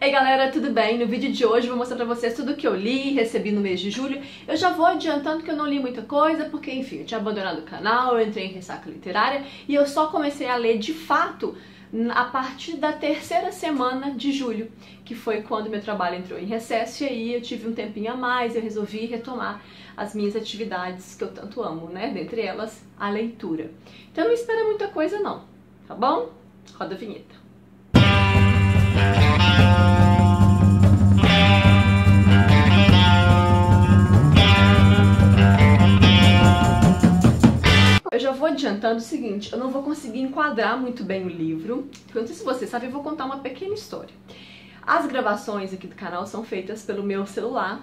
Ei galera, tudo bem? No vídeo de hoje vou mostrar pra vocês tudo que eu li e recebi no mês de julho. Eu já vou adiantando que eu não li muita coisa, porque enfim, eu tinha abandonado o canal, eu entrei em ressaca literária e eu só comecei a ler de fato a partir da terceira semana de julho, que foi quando meu trabalho entrou em recesso e aí eu tive um tempinho a mais eu resolvi retomar as minhas atividades que eu tanto amo, né? Dentre elas, a leitura. Então não espera muita coisa não, tá bom? Roda a vinheta. Eu já vou adiantando o seguinte, eu não vou conseguir enquadrar muito bem o livro, porque não sei se você sabe, eu vou contar uma pequena história. As gravações aqui do canal são feitas pelo meu celular,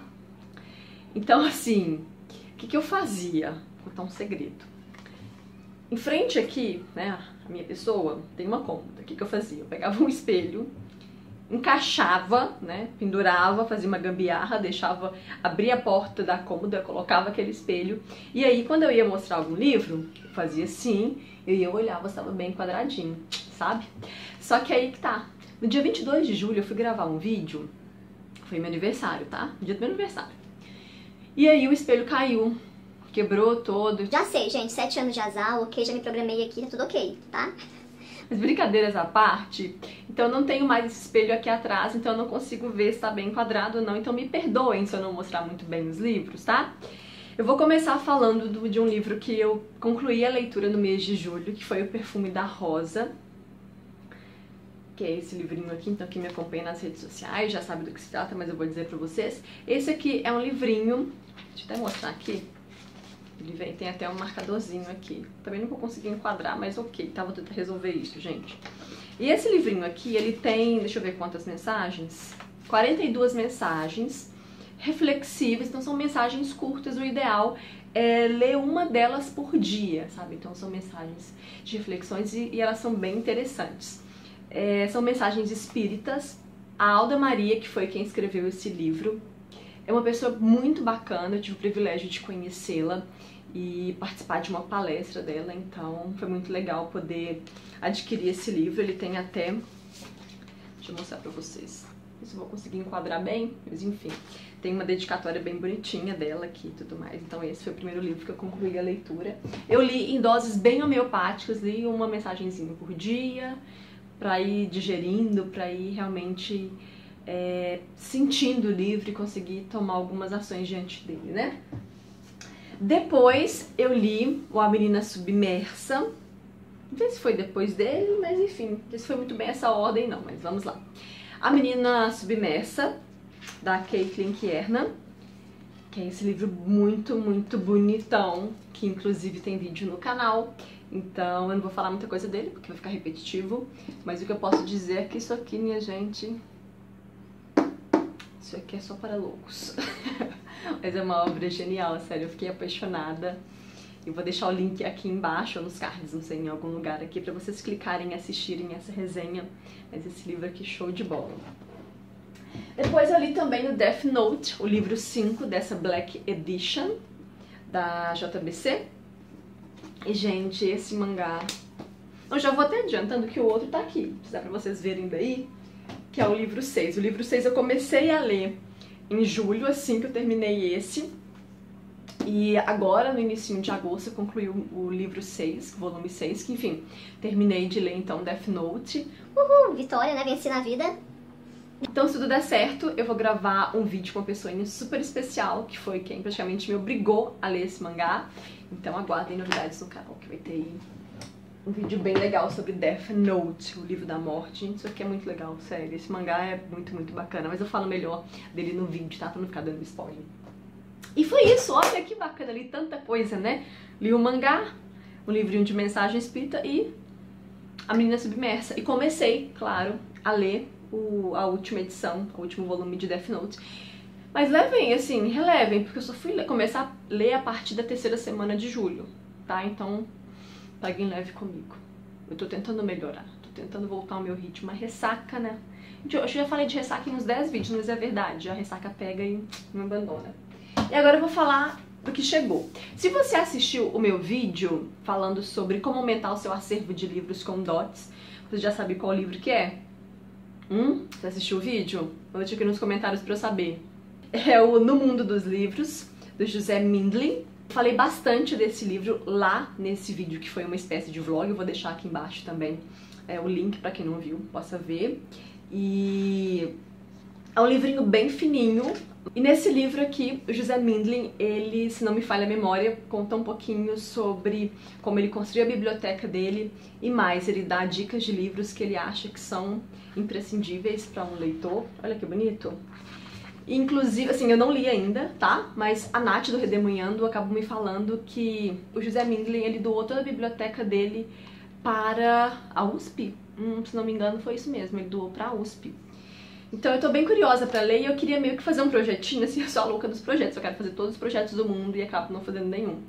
então assim, o que, que eu fazia? Vou contar um segredo. Em frente aqui, né, a minha pessoa, tem uma cômoda, o que, que eu fazia? Eu pegava um espelho, encaixava, né, pendurava, fazia uma gambiarra, deixava, abria a porta da cômoda, colocava aquele espelho, e aí quando eu ia mostrar algum livro, eu fazia assim, eu ia olhar, estava bem quadradinho, sabe? Só que aí que tá, no dia 22 de julho eu fui gravar um vídeo, foi meu aniversário, tá? Dia do meu aniversário. E aí o espelho caiu, quebrou todo. Já sei, gente, sete anos de azar, ok, já me programei aqui, tá tudo ok, tá? Mas brincadeiras à parte, então eu não tenho mais esse espelho aqui atrás, então eu não consigo ver se tá bem enquadrado ou não, então me perdoem se eu não mostrar muito bem os livros, tá? Eu vou começar falando do, de um livro que eu concluí a leitura no mês de julho, que foi O Perfume da Rosa, que é esse livrinho aqui, então quem me acompanha nas redes sociais já sabe do que se trata, mas eu vou dizer pra vocês. Esse aqui é um livrinho, deixa eu até mostrar aqui, ele vem, tem até um marcadorzinho aqui. Também não vou conseguir enquadrar, mas ok, tá? Vou tentar resolver isso, gente. E esse livrinho aqui, ele tem, deixa eu ver quantas mensagens. 42 mensagens reflexivas, então são mensagens curtas. O ideal é ler uma delas por dia, sabe? Então são mensagens de reflexões e, e elas são bem interessantes. É, são mensagens espíritas. A Alda Maria, que foi quem escreveu esse livro, é uma pessoa muito bacana, eu tive o privilégio de conhecê-la e participar de uma palestra dela, então foi muito legal poder adquirir esse livro. Ele tem até. Deixa eu mostrar pra vocês. Se eu vou conseguir enquadrar bem, mas enfim. Tem uma dedicatória bem bonitinha dela aqui e tudo mais. Então esse foi o primeiro livro que eu concluí a leitura. Eu li em doses bem homeopáticas, li uma mensagenzinha por dia, pra ir digerindo, pra ir realmente é, sentindo livre e conseguir tomar algumas ações diante dele, né? Depois eu li O A Menina Submersa. Não sei se foi depois dele, mas enfim, não sei se foi muito bem essa ordem não, mas vamos lá. A Menina Submersa, da Caitlin Kiernan, que é esse livro muito, muito bonitão, que inclusive tem vídeo no canal. Então eu não vou falar muita coisa dele, porque vai ficar repetitivo, mas o que eu posso dizer é que isso aqui, minha gente, isso aqui é só para loucos. Mas é uma obra genial, sério, eu fiquei apaixonada. Eu vou deixar o link aqui embaixo, ou nos cards, não sei, em algum lugar aqui, para vocês clicarem e assistirem essa resenha. Mas esse livro aqui, show de bola. Depois eu li também o Death Note, o livro 5 dessa Black Edition, da JBC. E, gente, esse mangá... Eu já vou até adiantando que o outro tá aqui, dá pra vocês verem daí que é o livro 6. O livro 6 eu comecei a ler em julho, assim que eu terminei esse. E agora, no início de agosto, eu concluí o, livro 6, volume 6, que enfim, terminei de ler então Death Note. Uhul, vitória, né? Venci na vida. Então, se tudo der certo, eu vou gravar um vídeo com uma pessoa super especial, que foi quem praticamente me obrigou a ler esse mangá. Então aguardem novidades no canal, que vai ter um vídeo bem legal sobre Death Note, o livro da morte. Isso aqui é muito legal, sério. Esse mangá é muito, muito bacana. Mas eu falo melhor dele no vídeo, tá? Pra não ficar dando spoiler. E foi isso, olha que bacana, li tanta coisa, né? Li o mangá, um livrinho de mensagem espírita e A Menina Submersa. E comecei, claro, a ler o, a última edição, o último volume de Death Note. Mas levem, assim, relevem, porque eu só fui começar a ler a partir da terceira semana de julho, tá? Então Paguem leve comigo. Eu tô tentando melhorar, tô tentando voltar ao meu ritmo. A ressaca, né? Eu já falei de ressaca em uns 10 vídeos, mas é verdade. A ressaca pega e me abandona. E agora eu vou falar do que chegou. Se você assistiu o meu vídeo falando sobre como aumentar o seu acervo de livros com dots, você já sabe qual livro que é? Hum? Você assistiu o vídeo? Deixa aqui nos comentários pra eu saber. É o No Mundo dos Livros, do José Mindlin. Falei bastante desse livro lá nesse vídeo, que foi uma espécie de vlog. Eu vou deixar aqui embaixo também é, o link para quem não viu, possa ver. E é um livrinho bem fininho. E nesse livro aqui, o José Mindlin, ele, se não me falha a memória, conta um pouquinho sobre como ele construiu a biblioteca dele e mais, ele dá dicas de livros que ele acha que são imprescindíveis para um leitor. Olha que bonito! Inclusive, assim, eu não li ainda, tá? Mas a Nath do Redemoinhando acabou me falando que o José Mindlin, ele doou toda a biblioteca dele para a USP. Hum, se não me engano, foi isso mesmo, ele doou para a USP. Então eu tô bem curiosa pra ler e eu queria meio que fazer um projetinho, assim, eu sou a louca dos projetos, eu quero fazer todos os projetos do mundo e acabo não fazendo nenhum.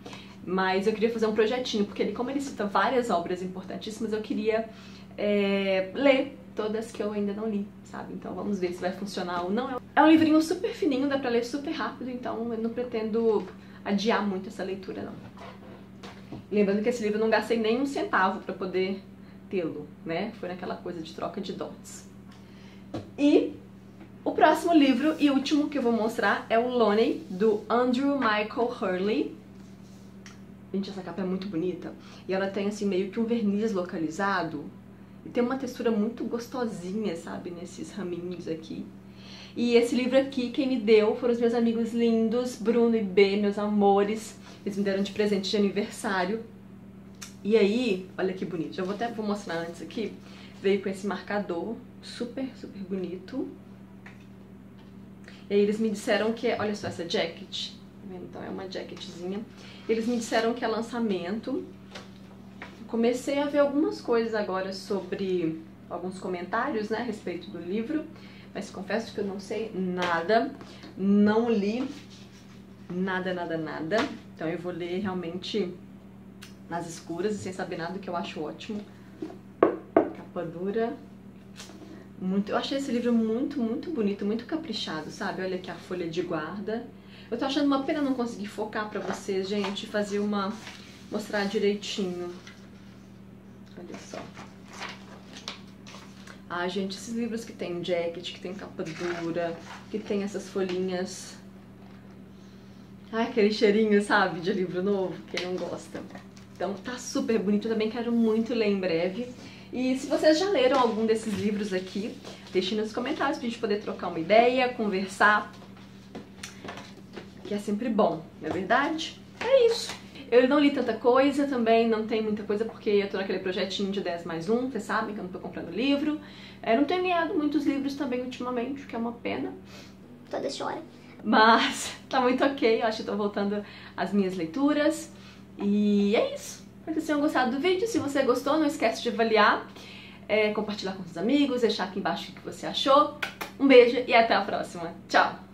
Mas eu queria fazer um projetinho, porque ele, como ele cita várias obras importantíssimas, eu queria é, ler todas que eu ainda não li, sabe? Então vamos ver se vai funcionar ou não. É um livrinho super fininho, dá pra ler super rápido, então eu não pretendo adiar muito essa leitura, não. Lembrando que esse livro eu não gastei nem um centavo pra poder tê-lo, né? Foi naquela coisa de troca de dots. E o próximo livro e último que eu vou mostrar é o Loney, do Andrew Michael Hurley. Gente, essa capa é muito bonita. E ela tem, assim, meio que um verniz localizado. E tem uma textura muito gostosinha, sabe? Nesses raminhos aqui. E esse livro aqui, quem me deu foram os meus amigos lindos, Bruno e B, meus amores. Eles me deram de presente de aniversário. E aí, olha que bonito. Eu vou até vou mostrar antes aqui. Veio com esse marcador super, super bonito. E aí eles me disseram que, olha só essa jacket, tá então é uma jacketzinha. Eles me disseram que é lançamento. Comecei a ver algumas coisas agora sobre alguns comentários, né, a respeito do livro, mas confesso que eu não sei nada, não li nada, nada, nada. Então eu vou ler realmente nas escuras e sem saber nada, que eu acho ótimo. Capa dura, muito, eu achei esse livro muito, muito bonito, muito caprichado, sabe? Olha aqui a folha de guarda. Eu tô achando uma pena não conseguir focar pra vocês, gente, fazer uma... mostrar direitinho. Olha só. Ah, gente, esses livros que tem jacket, que tem capa dura, que tem essas folhinhas... Ai, aquele cheirinho, sabe, de livro novo, quem não gosta. Então tá super bonito, também quero muito ler em breve. E se vocês já leram algum desses livros aqui, deixem nos comentários pra gente poder trocar uma ideia, conversar, que é sempre bom, não é verdade? É isso. Eu não li tanta coisa também, não tem muita coisa porque eu tô naquele projetinho de 10 mais 1, vocês sabem que eu não tô comprando livro. Eu não tenho lido muitos livros também ultimamente, o que é uma pena. Toda chora. Mas tá muito ok, eu acho que tô voltando às minhas leituras. E é isso. Espero que vocês tenham gostado do vídeo. Se você gostou, não esquece de avaliar, é, compartilhar com seus amigos, deixar aqui embaixo o que você achou. Um beijo e até a próxima. Tchau!